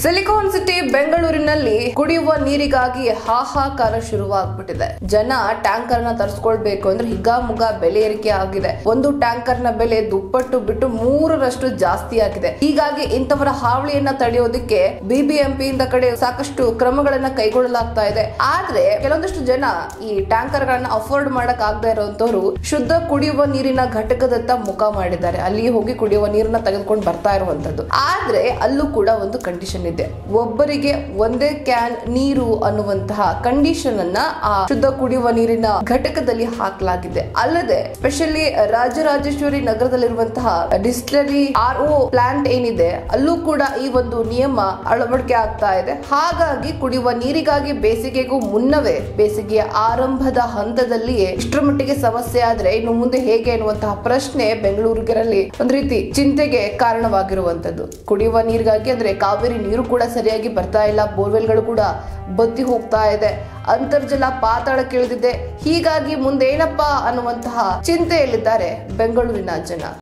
Silicon city ಬೆಂಗಳೂರಿನಲ್ಲಿ ಕುಡಿಯುವ ನೀರಿಗಾಗಿ ಹಾಹಾಕಾರ ಶುರುವಾಗ್ಬಿಟ್ಟಿದೆ. ಜನ ಟ್ಯಾಂಕರ್ನ ತರಿಸ್ಕೊಳ್ಬೇಕು ಅಂದ್ರೆ ಹಿಗ್ಗಾಮುಗ್ಗ ಬೆಲೆ ಏರಿಕೆ ಆಗಿದೆ. ಒಂದು ಟ್ಯಾಂಕರ್ನ ಬೆಲೆ ದುಪ್ಪಟ್ಟು ಬಿಟ್ಟು ಮೂರರಷ್ಟು ಜಾಸ್ತಿ ಆಗಿದೆ. ಹೀಗಾಗಿ ಇಂಥವರ ಹಾವಳಿಯನ್ನ ತಡೆಯೋದಕ್ಕೆ ಬಿಬಿಎಂಪಿಯಿಂದ ಕಡೆ ಸಾಕಷ್ಟು ಕ್ರಮಗಳನ್ನ ಕೈಗೊಳ್ಳಲಾಗ್ತಾ ಇದೆ. ಆದ್ರೆ ಕೆಲವೊಂದಷ್ಟು ಜನ ಈ ಟ್ಯಾಂಕರ್ ಗಳನ್ನ ಅಫೋರ್ಡ್ ಮಾಡಕ್ ಆಗದೆ ಇರುವಂತವ್ರು ಶುದ್ಧ ಕುಡಿಯುವ ನೀರಿನ ಘಟಕದತ್ತ ಮುಖ ಮಾಡಿದ್ದಾರೆ. ಅಲ್ಲಿ ಹೋಗಿ ಕುಡಿಯುವ ನೀರನ್ನ ತೆಗೆದುಕೊಂಡು ಬರ್ತಾ ಇರುವಂತದ್ದು ಆದ್ರೆ ಅಲ್ಲೂ ಕೂಡ ಒಂದು ಕಂಡೀಷನ್ ಒಬ್ಬರಿಗೆ ಒಂದೇ ಕ್ಯಾನ್ ನೀರು ಅನ್ನುವಂತಹ ಕಂಡೀಷನ್ ಅನ್ನ ಆ ಶುದ್ಧ ಕುಡಿಯುವ ನೀರಿನ ಘಟಕದಲ್ಲಿ ಹಾಕಲಾಗಿದೆ. ಅಲ್ಲದೆ ಸ್ಪೆಷಲಿ ರಾಜರಾಜೇಶ್ವರಿ ನಗರದಲ್ಲಿರುವಂತಹ ಡಿಸ್ಟಿಲರಿ ಆರ್ ಓ ಪ್ಲಾಂಟ್ ಏನಿದೆ, ಅಲ್ಲೂ ಕೂಡ ಈ ಒಂದು ನಿಯಮ ಅಳವಡಿಕೆ ಆಗ್ತಾ ಇದೆ. ಹಾಗಾಗಿ ಕುಡಿಯುವ ನೀರಿಗಾಗಿ ಬೇಸಿಗೆಗೂ ಮುನ್ನವೇ ಬೇಸಿಗೆಯ ಆರಂಭದ ಹಂತದಲ್ಲಿಯೇ ಇಷ್ಟರ ಮಟ್ಟಿಗೆ ಸಮಸ್ಯೆ ಆದ್ರೆ ಇನ್ನು ಮುಂದೆ ಹೇಗೆ ಅನ್ನುವಂತಹ ಪ್ರಶ್ನೆ ಬೆಂಗಳೂರಿಗರಲ್ಲಿ ಒಂದು ರೀತಿ ಚಿಂತೆಗೆ ಕಾರಣವಾಗಿರುವಂತದ್ದು. ಕುಡಿಯುವ ನೀರಿಗಾಗಿ ಅಂದ್ರೆ ಕಾವೇರಿ ನೀರು ಕೂಡ ಸರಿಯಾಗಿ ಬರ್ತಾ ಇಲ್ಲ. ಬೋರ್ವೆಲ್ಗಳು ಕೂಡ ಬತ್ತಿ ಹೋಗ್ತಾ ಇದೆ. ಅಂತರ್ಜಲ ಪಾತಾಳಕ್ಕಿಳಿದಿದೆ ಹೀಗಾಗಿ ಮುಂದೇನಪ್ಪಾ ಅನ್ನುವಂತಹ ಚಿಂತೆಯಲ್ಲಿದ್ದಾರೆ ಬೆಂಗಳೂರಿನ ಜನ.